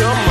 Come on.